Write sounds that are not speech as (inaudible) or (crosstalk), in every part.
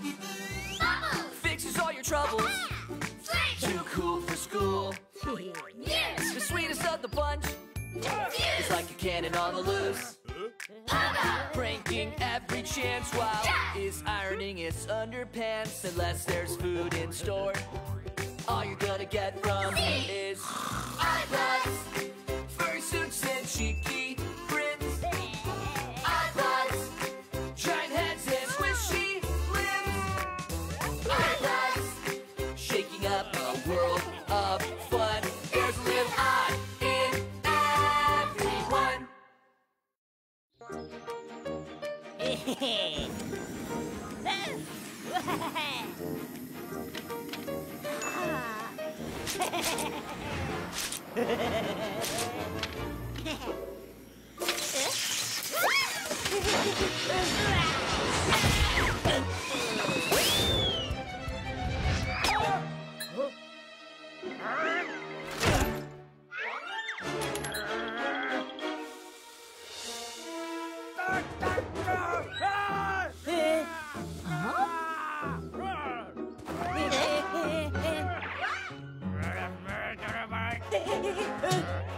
Bubbles! Fixes all your troubles. Squish! Too cool for school. (laughs) Yes! The sweetest of the bunch. It's like a cannon on the loose. Pogo! Pranking every chance while Yeah. is ironing its underpants unless there's food in store. All you're gonna get from See. is Oddbods! fursuits and cheeky えへへわはは诶诶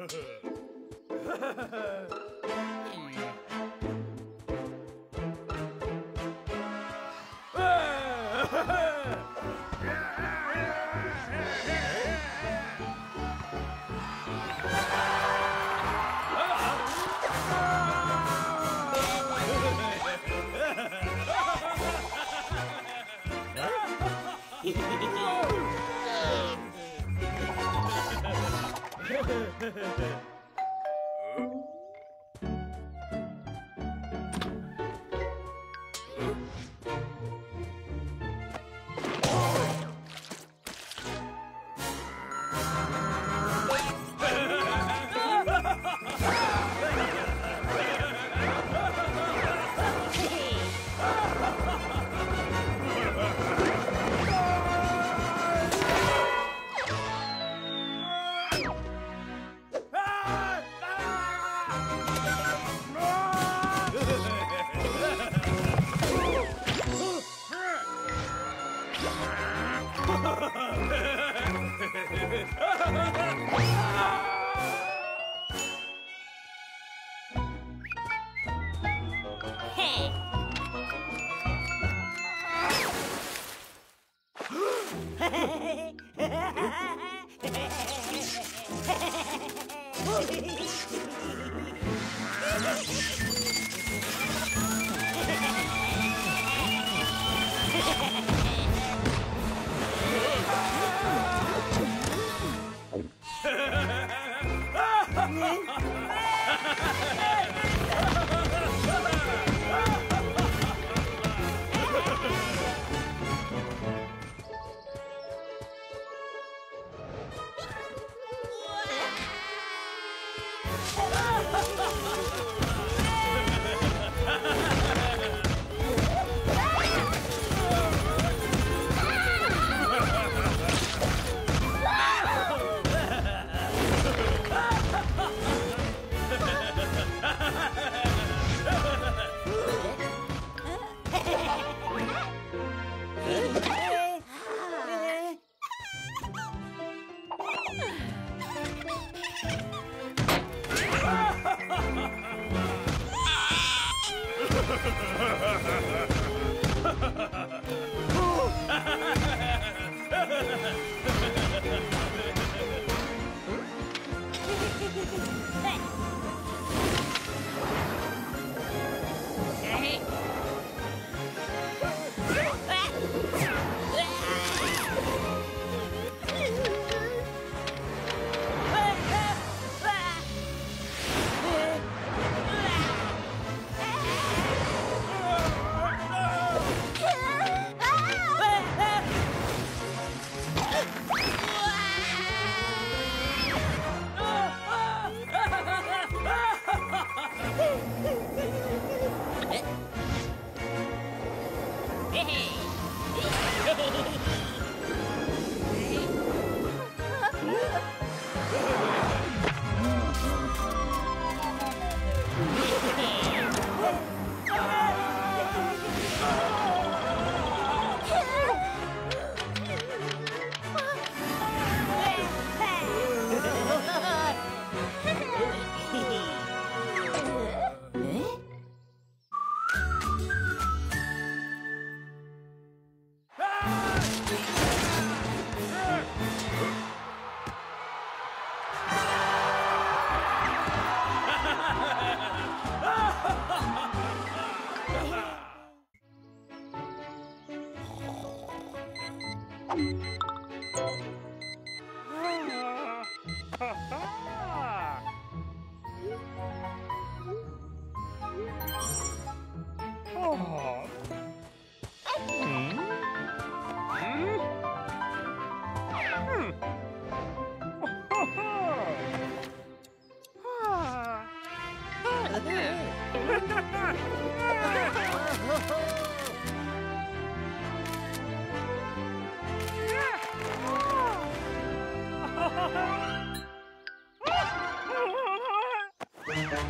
Ha ha ha! Brother! (laughs)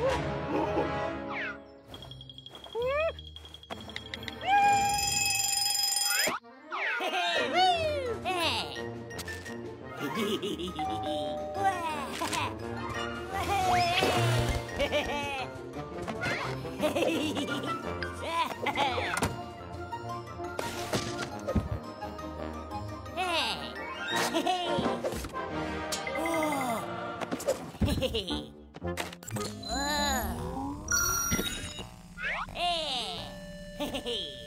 Woo! Hey!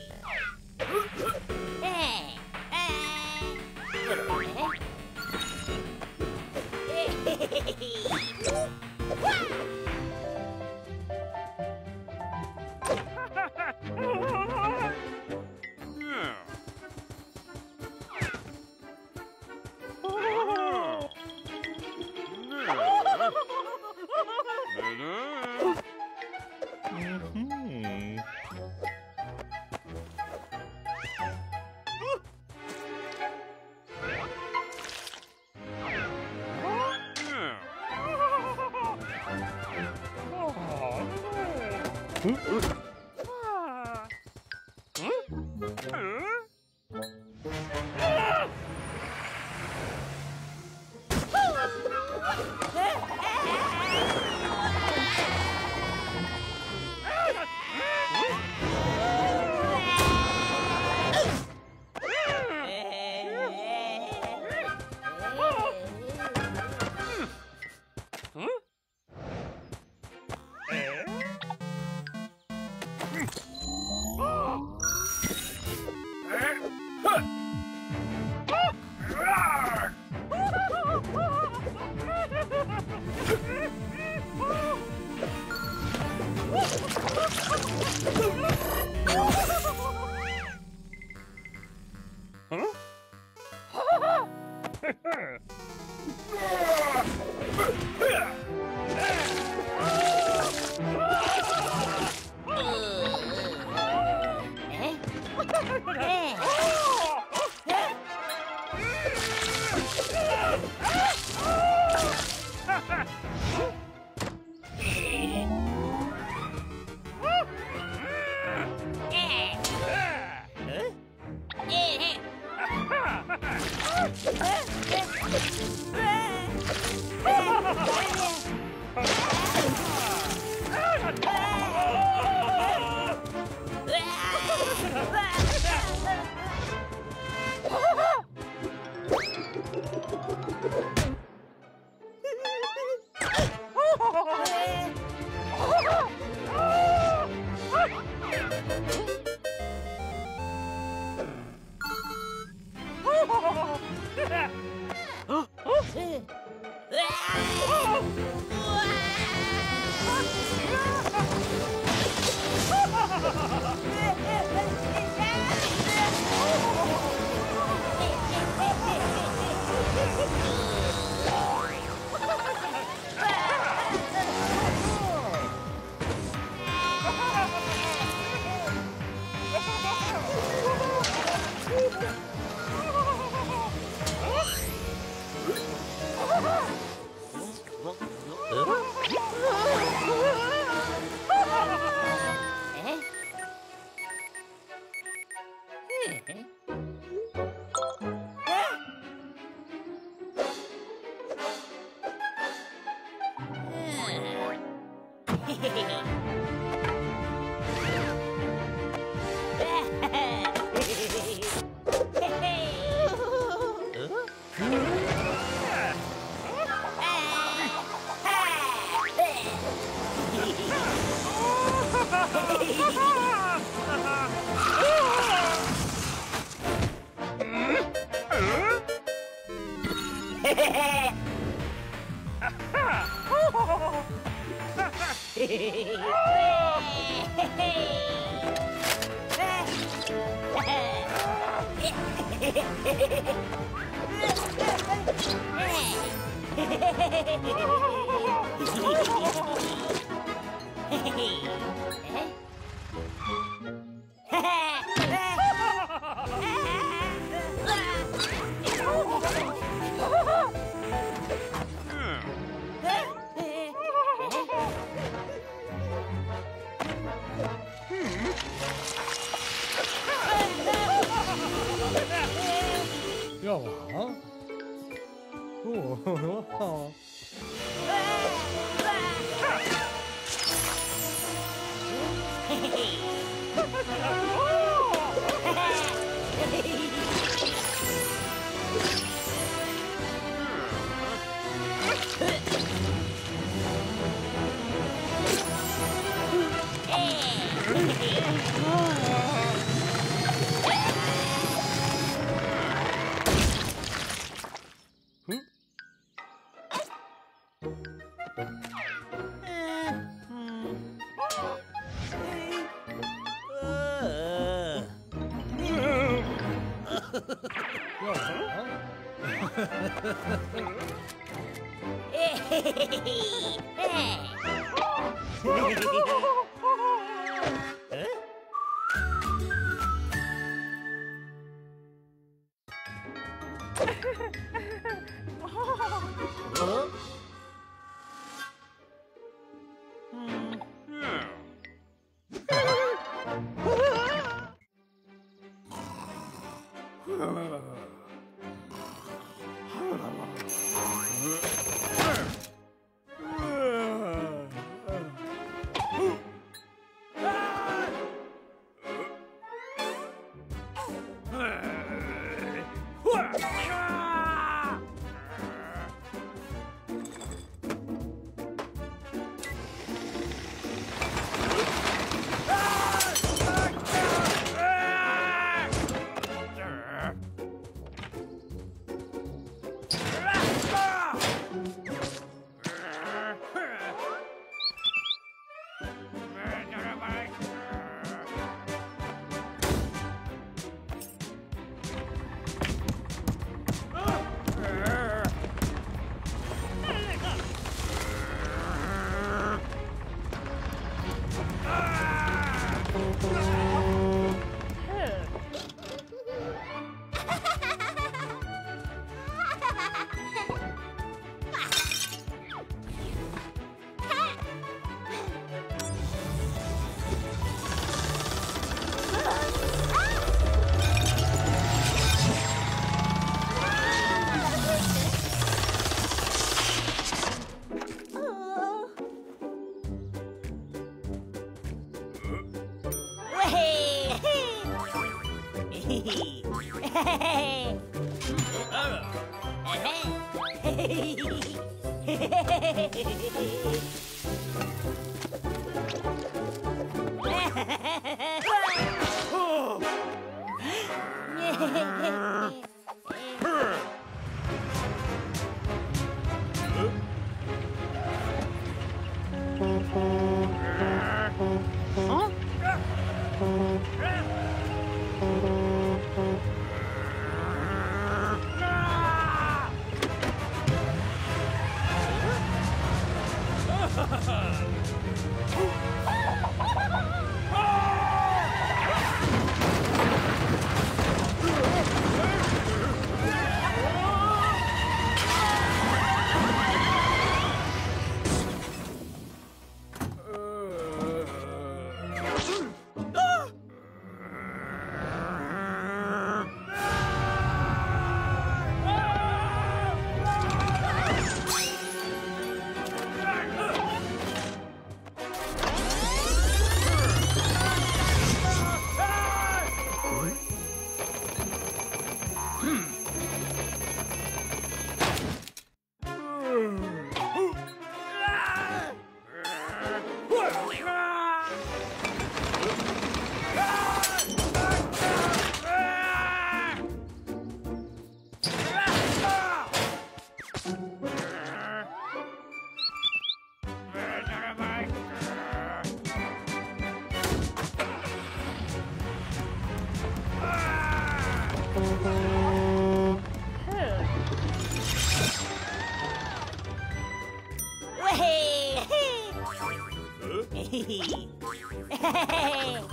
Hum? Ben! (laughs) Ben! 啊哈哈哈哈哈哈哈哈哈 Hey! (laughs)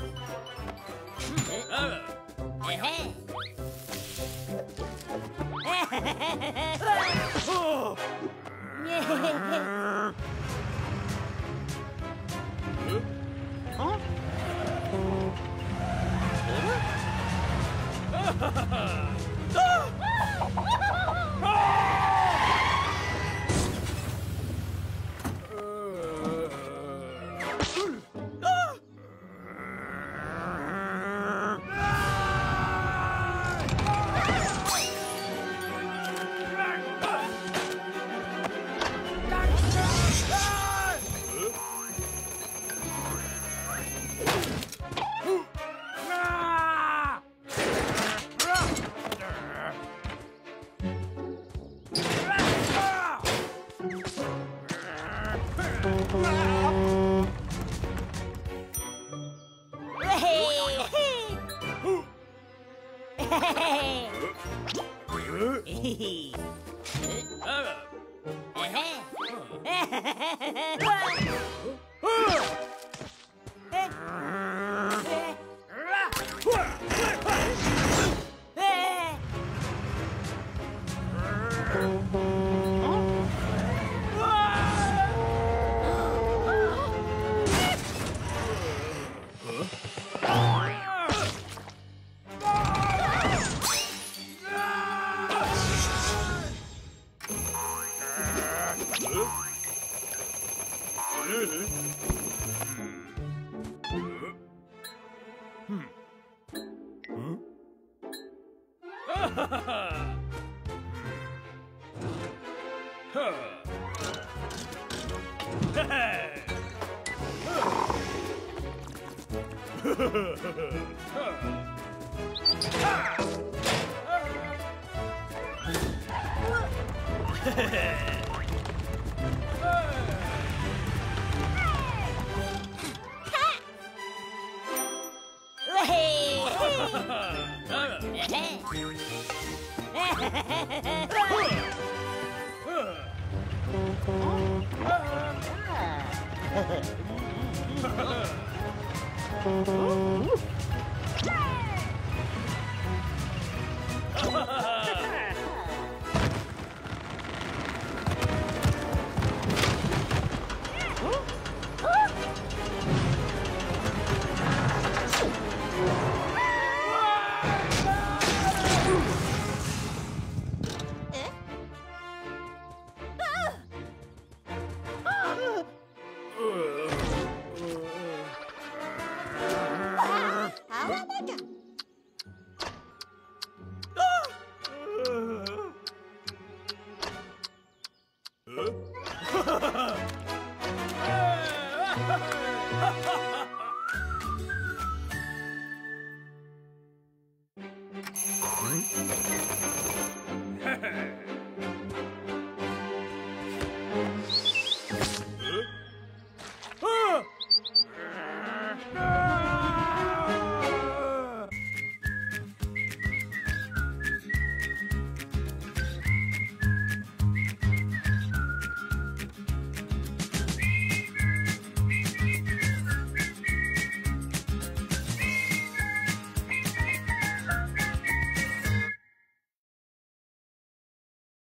Uh, uh-huh. (laughs) uh, uh, Hey! (laughs) Oh! 哈哈哈哈哈